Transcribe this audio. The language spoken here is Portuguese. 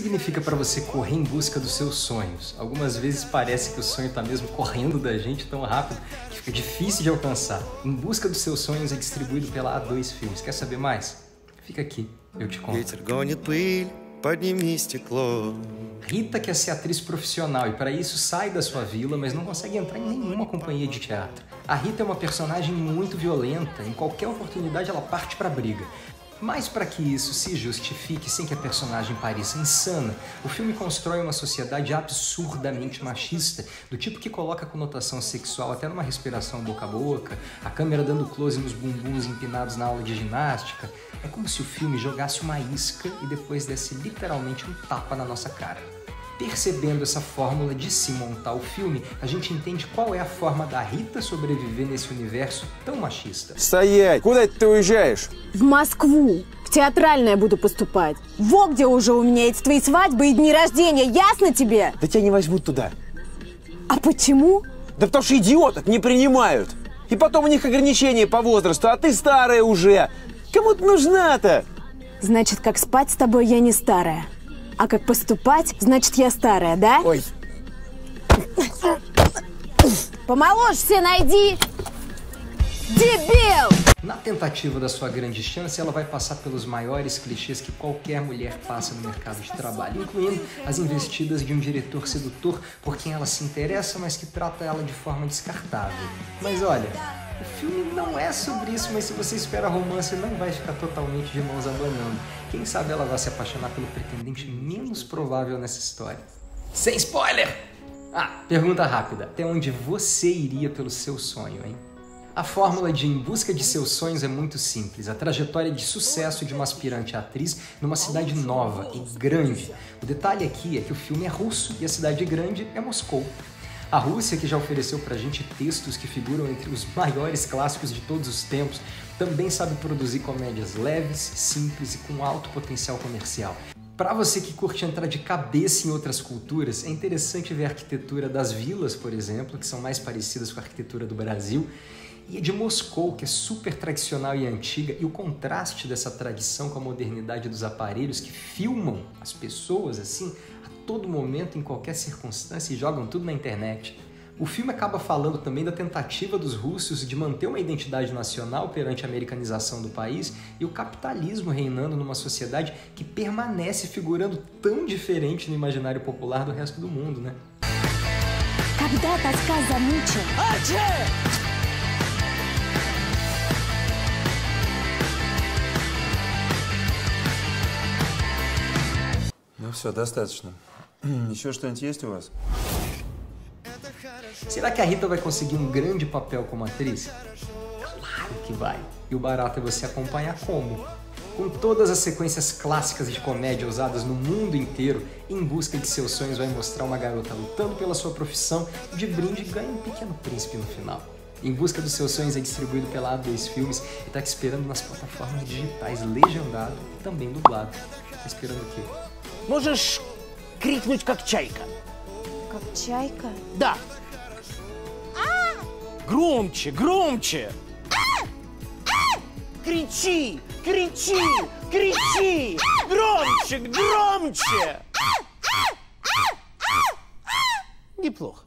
significa para você correr em busca dos seus sonhos? Algumas vezes parece que o sonho está mesmo correndo da gente tão rápido que fica difícil de alcançar. Em Busca dos Seus Sonhos é distribuído pela A2 Filmes. Quer saber mais? Fica aqui, eu te conto. Rita quer ser atriz profissional e para isso sai da sua vila, mas não consegue entrar em nenhuma companhia de teatro. A Rita é uma personagem muito violenta, em qualquer oportunidade ela parte para briga. Mas para que isso se justifique sem que a personagem pareça insana, o filme constrói uma sociedade absurdamente machista, do tipo que coloca conotação sexual até numa respiração boca a boca, a câmera dando close nos bumbuns empinados na aula de ginástica. É como se o filme jogasse uma isca e depois desse literalmente um tapa na nossa cara. Percebendo essa fórmula de se montar o filme, a gente entende qual é a forma da Rita sobreviver nesse universo tão machista. Стоять! Куда это ты уезжаешь? В Москву. В театральное буду поступать. Во где уже у меня эти твои свадьбы и дни рождения, ясно тебе? Да тебя не возьмут туда. А почему? Да потому что идиоток не принимают. И потом у них ограничения по возрасту, а ты старая уже. Кому ты нужна-то? Значит, как спать с тобой я не старая. А как поступать, значит, я старая, да? Ой, Помоложе все найди! Дебил! Na tentativa da sua grande chance, ela vai passar pelos maiores clichês que qualquer mulher passa no mercado de trabalho, incluindo as investidas de um diretor sedutor por quem ela se interessa, mas que trata ela de forma descartável. Mas olha, o filme não é sobre isso, mas se você espera romance, não vai ficar totalmente de mãos abanando. Quem sabe ela vai se apaixonar pelo pretendente menos provável nessa história. Sem spoiler! Ah, pergunta rápida. Até onde você iria pelo seu sonho, hein? A fórmula de Em Busca de Seus Sonhos é muito simples. A trajetória de sucesso de uma aspirante atriz numa cidade nova e grande. O detalhe aqui é que o filme é russo e a cidade grande é Moscou. A Rússia, que já ofereceu pra gente textos que figuram entre os maiores clássicos de todos os tempos, também sabe produzir comédias leves, simples e com alto potencial comercial. Para você que curte entrar de cabeça em outras culturas, é interessante ver a arquitetura das vilas, por exemplo, que são mais parecidas com a arquitetura do Brasil, e de Moscou, que é super tradicional e antiga, e o contraste dessa tradição com a modernidade dos aparelhos que filmam as pessoas assim a todo momento, em qualquer circunstância e jogam tudo na internet. O filme acaba falando também da tentativa dos russos de manter uma identidade nacional perante a americanização do país e o capitalismo reinando numa sociedade que permanece figurando tão diferente no imaginário popular do resto do mundo, né? Когда тоска замучила, ну все, достаточно. Еще что-нибудь есть у вас? Será que a Rita vai conseguir um grande papel como atriz? Claro que vai. E o barato é você acompanhar como. Com todas as sequências clássicas de comédia usadas no mundo inteiro, Em Busca de Seus Sonhos vai mostrar uma garota lutando pela sua profissão e de brinde ganha um pequeno príncipe no final. Em Busca dos Seus Sonhos é distribuído pela A2 Filmes e está te esperando nas plataformas digitais, legendado e também dublado. Tá esperando o quê? Можешь крикнуть, как чайка. Как чайка? Да. Громче, громче. Кричи, кричи, кричи. Громче, громче. Неплохо.